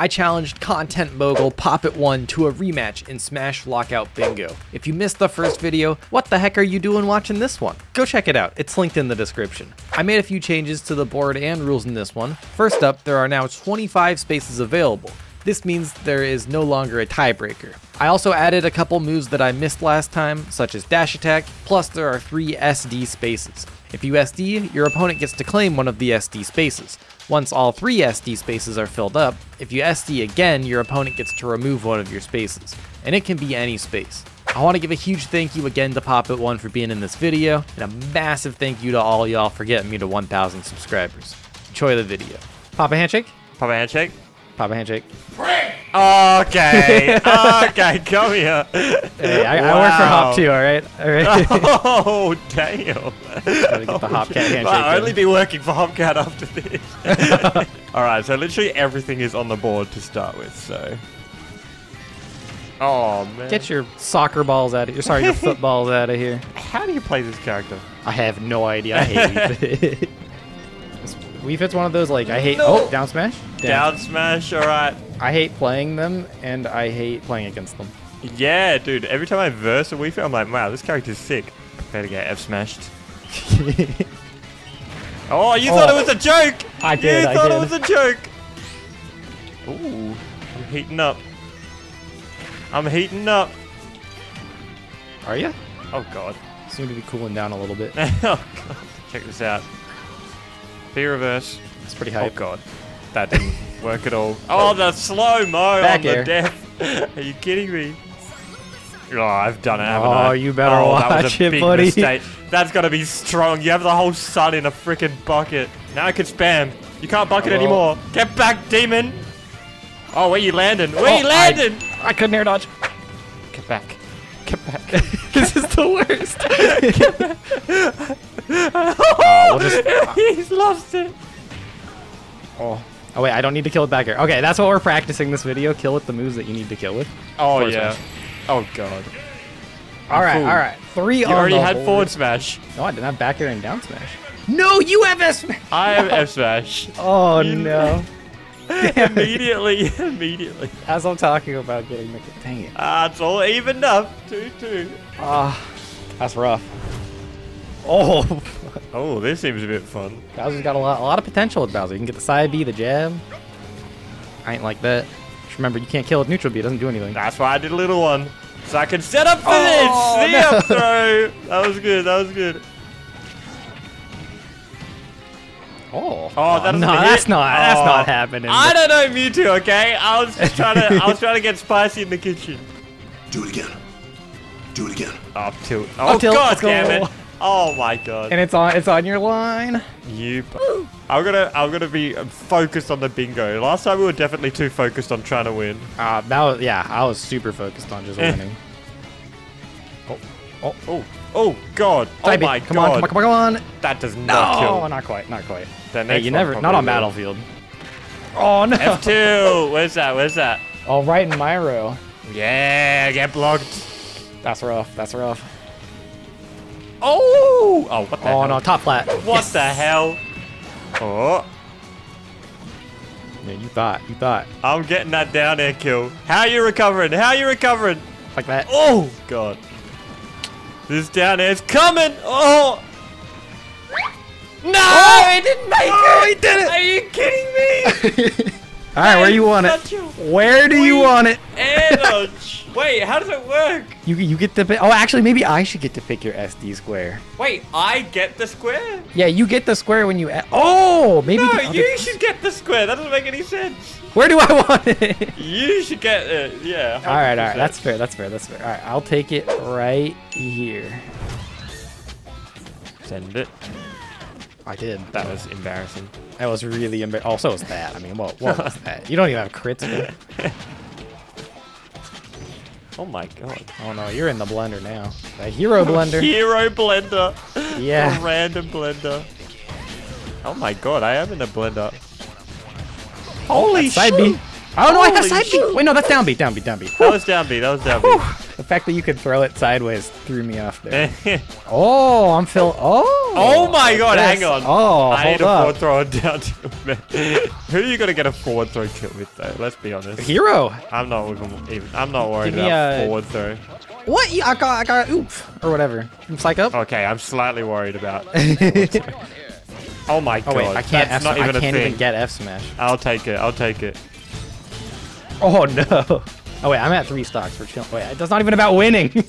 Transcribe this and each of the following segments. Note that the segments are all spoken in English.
I challenged content mogul Poppt1 to a rematch in Smash Lockout Bingo. If you missed the first video, what the heck are you doing watching this one? Go check it out, it's linked in the description. I made a few changes to the board and rules in this one. First up, there are now 25 spaces available. This means there is no longer a tiebreaker. I also added a couple moves that I missed last time, such as dash attack, plus there are three SD spaces. If you SD, your opponent gets to claim one of the SD spaces. Once all three SD spaces are filled up, if you SD again, your opponent gets to remove one of your spaces, and it can be any space. I want to give a huge thank you again to Poppt1 for being in this video, and a massive thank you to all y'all for getting me to 1,000 subscribers. Enjoy the video. Pop a handshake? Pop a handshake. Pop a handshake. Okay. okay, come here. Hey, I, I work for Hop too, alright? Alright. Oh, damn. Gotta get the Hopcat handshake I'll only be working for Hopcat after this. Alright, so literally everything is on the board to start with, so. Oh, man. Get your soccer balls out of here. Sorry, your footballs out of here. How do you play this character? I have no idea. I hate. Wii Fit's one of those like I hate. Oh, no. Oh, down smash. Down smash, alright. I hate playing them, and I hate playing against them. Yeah, dude, every time I verse a Wii Fit, I'm like, wow, this character's sick. Prepare to get F smashed. Oh, you thought it was a oh. joke! I did, You I thought did. it was a joke! Ooh, I'm heating up. I'm heating up. Are you? Oh god. Seem to be cooling down a little bit. oh god. Check this out. B reverse. It's pretty Oh god. That didn't work at all. Oh, the slow mo Back on air. the death. Are you kidding me? Oh, I've done it, haven't Oh, I? you better oh, that was a it, big buddy. Mistake. That's gotta be strong. You have the whole sun in a freaking bucket. Now I can spam. You can't bucket Oh. anymore. Get back, demon. Oh, where you landing? Where Oh, you landing? I couldn't air dodge. Get back. Get back. this is the worst. oh, we'll just- He's lost it. oh. Oh wait, I don't need to kill it back here. Okay, that's what we're practicing this video. Kill with the moves that you need to kill with. Oh Forward yeah. smash. Oh god. All right, all right. Three You already had board. forward smash. No, I didn't have back air and down smash. No, you have F smash. I have F smash. Oh no. Immediately, immediately. As I'm talking about getting the dang it. Ah, it's all evened up. Two, two. Ah, that's rough. Oh, Oh, this seems a bit fun. Bowser's got a lot, a lot of potential with Bowser. You can get the side B, the jab. I ain't like that. Just remember, you can't kill with neutral B. It doesn't do anything. That's why I did a little one. So I can set up for Oh, this. The no. up throw. That was good. That was good. Oh, Oh, that no, that's not. That's Oh. not happening. I don't know Mewtwo, okay? I was just trying to. I was trying to get spicy in the kitchen. Do it again. Do it again. Up tilt. Oh Up tilt, god let's go. damn it. Oh my god. And it's on. It's on your line. Yep. I'm gonna. I'm gonna be focused on the bingo. Last time we were definitely too focused on trying to win. Uh, that was yeah. I was super focused on just Eh. winning. Oh, oh, oh oh god. Oh my come god. on, come on, come on, come on. That does No, not kill. not quite, not quite. The Hey, you never, not on will. battlefield. Oh no! F2. Where's that? Where's that? Oh, right in my row. Yeah, get blocked. That's rough. That's rough. Oh! Oh, what the Oh hell? no, top flat. What the hell? Oh, Man, you thought, you thought I'm getting that down air kill. How are you recovering? How are you recovering? like that. Oh, God. This down air's coming. Oh! No! Oh, I didn't make Oh, it! he did it! Are you kidding me? All right, where do you want it? Where do you want it? Air dodge. Wait, how does it work? You you get to pick. Oh, actually, maybe I should get to pick your SD square. Wait, I get the square? Yeah, you get the square when you. Oh, maybe. No, the other- you should get the square. That doesn't make any sense. Where do I want it? You should get it. Yeah. all right, all right. That's fair. That's fair. That's fair. All right, I'll take it right here. Send it. I did. That was embarrassing. That was really embar. Also, so was that. I mean, what, what was that? You don't even have crits. Oh my god. Oh no, you're in the blender now. The hero blender. Hero blender. Yeah. A random blender. Oh my god, I am in a blender. Holy Side shit. B. Oh no, I have side B. shit. Wait, no, that's down B. Down B. Down B. That was down B. That was down B. The fact that you could throw it sideways threw me off there. Oh, I'm Phil. Oh. oh my god, Yes. hang on. Oh, I need hold a up. forward throw down to. Who are you gonna get a forward throw kill with though? Let's be honest. Hero. I'm not even, even I'm not worried Give me about uh, a- forward throw. What? I got, I got oof or whatever. I'm psych up. Okay, I'm slightly worried about. oh my god. Oh wait, I can't. That's F- not even I a can't thing. even get F smash. I'll take it. I'll take it. Oh no. Oh wait, I'm at three stocks. We're chilling. Wait, that's not even about winning.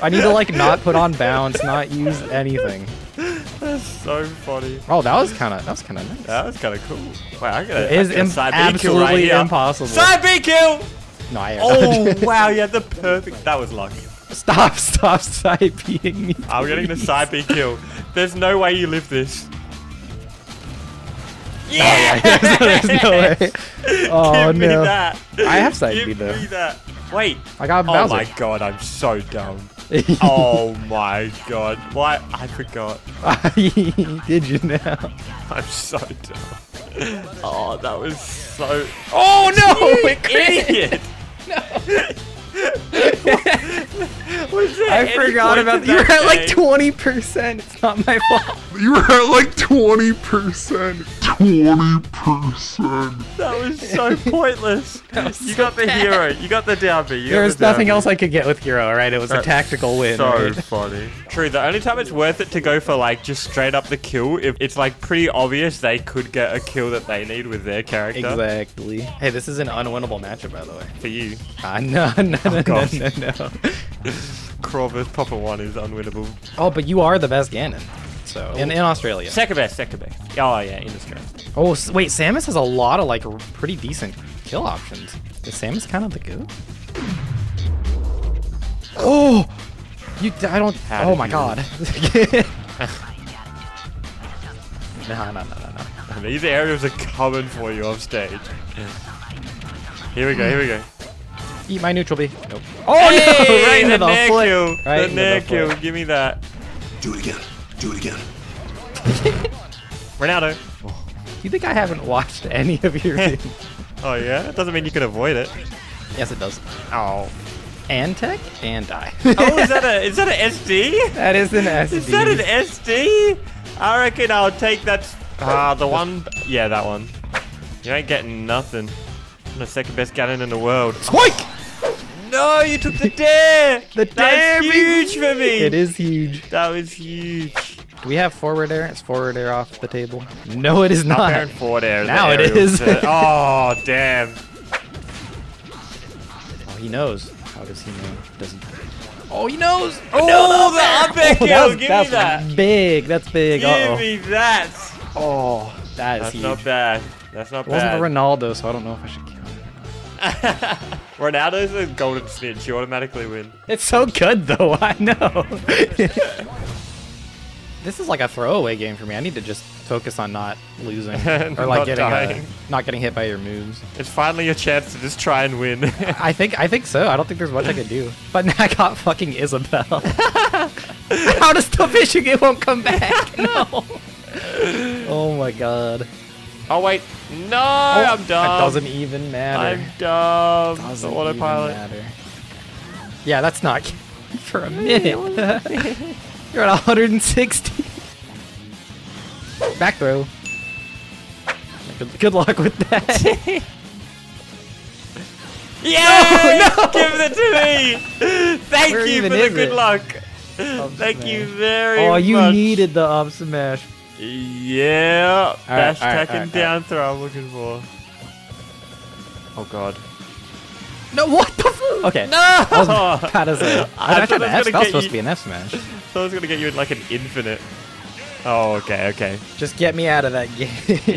I need to like not put on bounce, not use anything. That's so funny. Oh, that was kind of that was kind of nice. That was kind of cool. Wow, I got a, It is I got a im- side B kill right absolutely here. impossible. Side B kill! No, I Oh, wow, you had the perfect. That was lucky. stop, stop side being me. I'm getting the side B kill. There's no way you live this. Yeah! Oh, There's no way. Oh no. that. I have side Give B, though. me that. Wait. I got Oh my god, I'm so dumb. Oh my god. Why? I forgot. Did you now? I'm so dumb. Oh, that was so. Oh no! It. Idiot! There I forgot about in you're that at like twenty percent. It's not my fault. You were at like 20%. 20%. That was so pointless. was you so got the bad. hero. You got the down B. you got There's the nothing B. else I could get with hero, right? It was a tactical win. So right? funny. True. The only time it's worth it to go for like just straight up the kill if it's like pretty obvious they could get a kill that they need with their character. Exactly. Hey, this is an unwinnable matchup, by the way. For you, Ah, no, no, no, Oh, no, God. no, no. Craw vs Popper One is unwinnable. Oh, but you are the best Ganon. So in, in oh. Australia. Second best, second best. Oh yeah, in Australia. Oh, s- wait, Samus has a lot of like r- pretty decent kill options. Is Samus kind of the goat? Oh, you. d- I don't. How oh did my you god. no, no, no, no, no. These areas are coming for you off stage. Here we go. Here we go. Eat my neutral B. Nope. Oh no! Hey, Right into the the nair foot. kill. Right the into nair the Give me that. Do it again. Do it again. Ronaldo. You think I haven't watched any of your videos? Oh yeah. It doesn't mean you can avoid it. yes, it does. Oh. And tech and die. Oh, is that a is that an SD? that is an SD. Is that an SD? I reckon I'll take that. Ah, the one. Yeah, that one. You ain't getting nothing. I'm the second best Ganon in the world. Squike! No, you took the dare. The dare, baby. huge for me. It is huge. That was huge. Do we have forward air? Is forward air off the table? No, it is Up not. air forward air. Now it aerial is. oh, damn. Oh, he knows. How does he know? Does he? Oh, he knows. Oh, the up air oh, kill. that was- Give me that. Big. That's big. Give Uh-oh. me that. Oh, that is huge. That's huge. not bad. That's not It wasn't bad. the Ronaldo, so I don't know if I should kill him. Ronaldo's a golden snitch. You automatically win. It's so good though. I know. this is like a throwaway game for me. I need to just focus on not losing or like Not getting uh, dying. not getting hit by your moves. It's finally a chance to just try and win. I think I think so. I don't think there's much I can do. But now I got fucking Isabelle. How does the fishing it won't come back? No. Oh my god. Oh wait, no, oh, I'm dumb. That doesn't even matter. I'm dumb. doesn't the autopilot. even matter. Yeah, that's not for a minute. You're at 160. Back throw. Good, good luck with that. Yes! No, no! Give it to me! Thank Where you for the good it? luck. Up Thank you very oh, much. Oh, you needed the up smash. Yeah. Dash alright, attack alright, and down throw I'm looking for. Oh god. No, what the f- Okay. No! I was about to say. I I, thought tried I was F. That was supposed you- to be an F smash. So I was gonna get you in like an infinite. Oh, okay, okay. Just get me out of that game.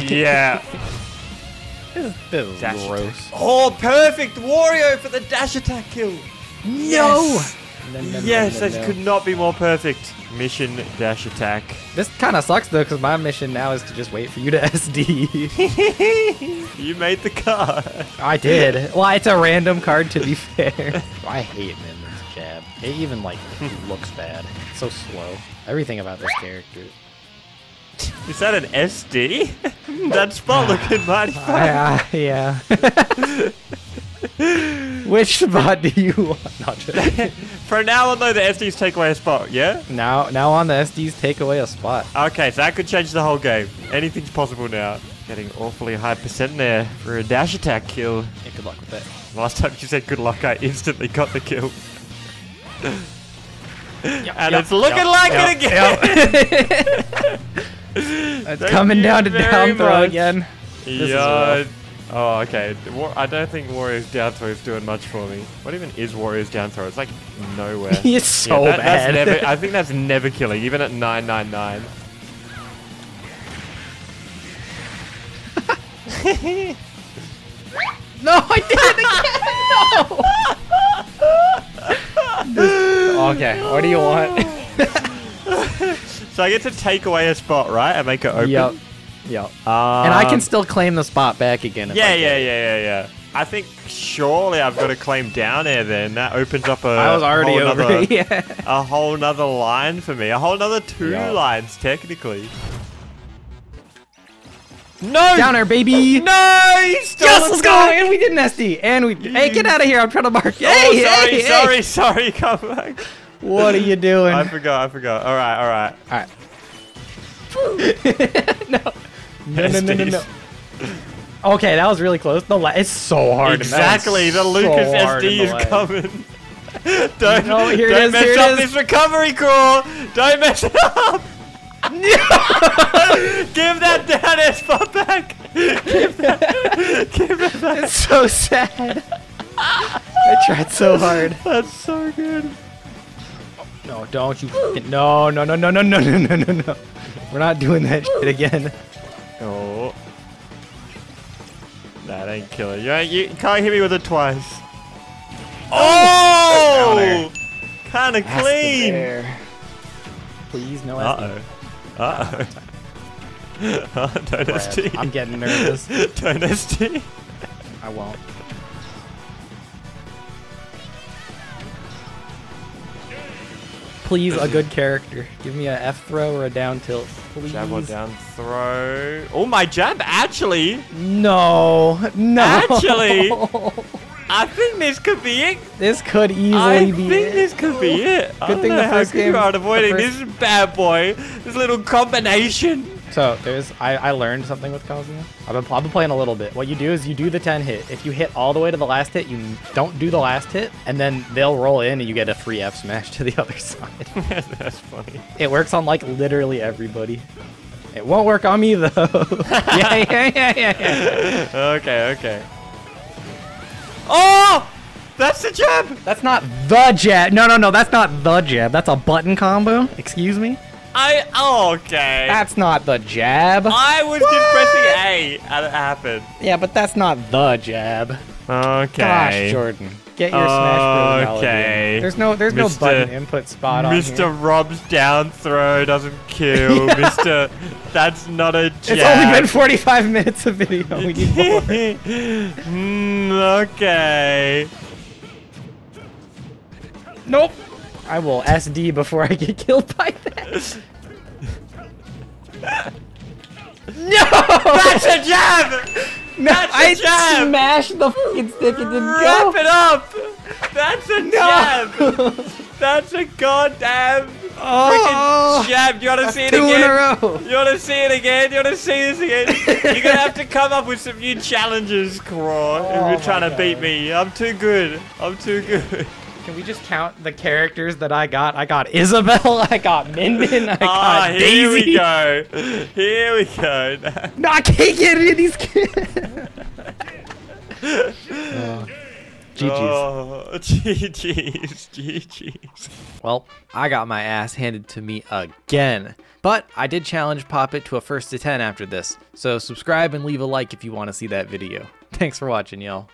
Yeah. this is Dash gross. Oh, perfect! Wario for the dash attack kill! No! No, no, no, Yes, that could not be more perfect. Mission dash attack. This kind of sucks though, because my mission now is to just wait for you to SD. you made the card. I did. Well, it's a random card to be fair. I hate Min Min's jab. It even like looks bad. It's so slow. Everything about this character. Is that an SD? that spot looking mighty fun. Ah, yeah. Which spot do you want? For now on though, the SDs take away a spot, yeah? now, now on the SDs, take away a spot. Okay, so that could change the whole game. Anything's possible now. Getting awfully high percent there for a dash attack kill. Yeah, good luck with that. Last time you said good luck, I instantly got the kill. and yep, it's looking yep, like yep, it again. It's Thank coming down to down throw much. again. is yeah. Oh, okay. War- I don't think Wario's down throw is doing much for me. What even is Wario's down throw? It's like nowhere. It's so that- bad. Never, I think that's never killing, even at 999. No, I did it again. No. okay, what do you want? So I get to take away a spot, right? And make it open. yep. Yep. Um, And I can still claim the spot back again. If Yeah, yeah, yeah, yeah, yeah. I think surely I've got to claim down air then. That opens up a I was already whole over. nother- yeah. a whole nother line for me. A whole nother two Yeah. lines, technically. No! Down there, baby. No! Yes, let's go! And we did an SD. And we. Hey, get out of here! I'm trying to mark. Oh, Hey, sorry, hey, sorry, hey. sorry, come back. What are you doing? I forgot, I forgot. Alright, alright. All right. no. No, no, no, no, no. Okay, that was really close. The la- it's so hard. Exactly, the Lucas hard in SD is coming. don't No, here don't is, mess here up is. this recovery Craw. Don't mess it up. Give that down air spot back. Give that, give that back. It's so sad. I tried so hard. That's so good. No, don't you. No, no, no, no, no, no, no, no, no, no. We're not doing that shit again. Oh. That ain't killing. You, ain't- you can't hit me with it twice. Oh! Kind of clean. Please, no Uh oh. Uh oh. Don't Crap, SD. I'm getting nervous. Don't SD. I won't. Please, a good character. Give me a F throw or a down tilt. Please. Jab or down throw. Oh, my jab actually. No, no. Actually- I think this could be it. this could easily I be it. I think this could be it. I Good don't thing the first good you game- are avoiding this bad boy. This little combination. So there's, I, I learned something with Kazuya. I've been, I've been playing a little bit. What you do is you do the 10 hit. If you hit all the way to the last hit, you don't do the last hit, and then they'll roll in and you get a free F smash to the other side. That's funny. It works on like literally everybody. It won't work on me though. yeah, yeah, yeah, yeah, yeah. Okay, okay. Oh! That's the jab! That's not the jab. No, no, no. That's not the jab. That's a button combo. Excuse me. I. Oh, okay. That's not the jab. I was just pressing A and it happened. Yeah, but that's not the jab. Okay. Gosh, Jordan, get your Smash Bros. Okay. There's no, there's no Mr. button input spot on Mr. here. Rob's down throw doesn't kill. Mr. That's not a jab. It's only been 45 minutes of video. We need more. mm, okay. nope. I will SD before I get killed by that. no! That's a jab! No, That's a I jab! smashed the fucking stick. It didn't Wrap go. it up! That's a No. jab! That's a goddamn Oh. freaking jab! You wanna see it again? in a row. You wanna see it again? You wanna see this again? You're gonna have to come up with some new challenges, Craw, if Oh you're trying to God. beat me. I'm too good. I'm too good. Can we just count the characters that I got? I got Isabelle. I got Min Min. I got Ah, Daisy. here we go. Here we go. No, I can't get any of these kids. oh. GG's. Oh, GG's. GG's. Well, I got my ass handed to me again. But I did challenge Pop It to a first to 10 after this. So subscribe and leave a like if you want to see that video. Thanks for watching, y'all.